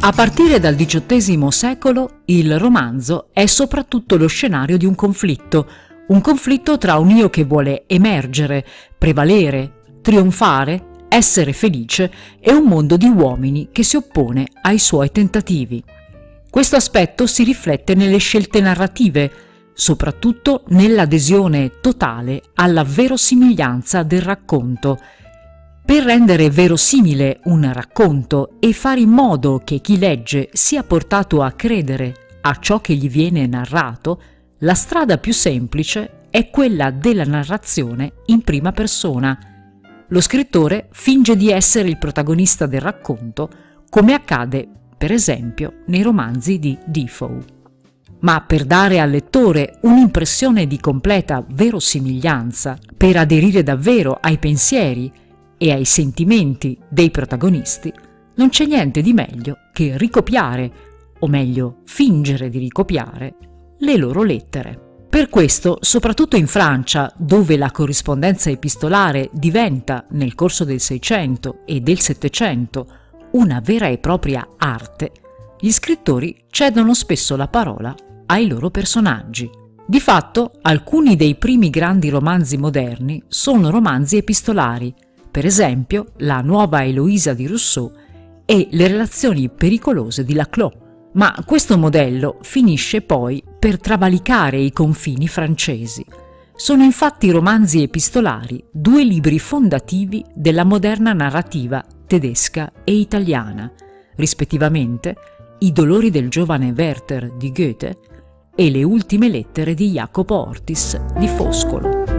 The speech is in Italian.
A partire dal XVIII secolo il romanzo è soprattutto lo scenario di un conflitto, un conflitto tra un io che vuole emergere, prevalere, trionfare, essere felice e un mondo di uomini che si oppone ai suoi tentativi. Questo aspetto si riflette nelle scelte narrative, soprattutto nell'adesione totale alla verosimiglianza del racconto. Per rendere verosimile un racconto e fare in modo che chi legge sia portato a credere a ciò che gli viene narrato, la strada più semplice è quella della narrazione in prima persona. Lo scrittore finge di essere il protagonista del racconto, come accade per esempio nei romanzi di Defoe. Ma per dare al lettore un'impressione di completa verosimiglianza, per aderire davvero ai pensieri e ai sentimenti dei protagonisti, non c'è niente di meglio che ricopiare, o meglio fingere di ricopiare, le loro lettere. Per questo, soprattutto in Francia, dove la corrispondenza epistolare diventa, nel corso del Seicento e del Settecento, una vera e propria arte, gli scrittori cedono spesso la parola ai loro personaggi. Di fatto, alcuni dei primi grandi romanzi moderni sono romanzi epistolari, per esempio La nuova Eloisa di Rousseau e Le relazioni pericolose di Laclos. Ma questo modello finisce poi per travalicare i confini francesi. Sono infatti romanzi epistolari due libri fondativi della moderna narrativa tedesca e italiana, rispettivamente I dolori del giovane Werther di Goethe e Le ultime lettere di Jacopo Ortis di Foscolo.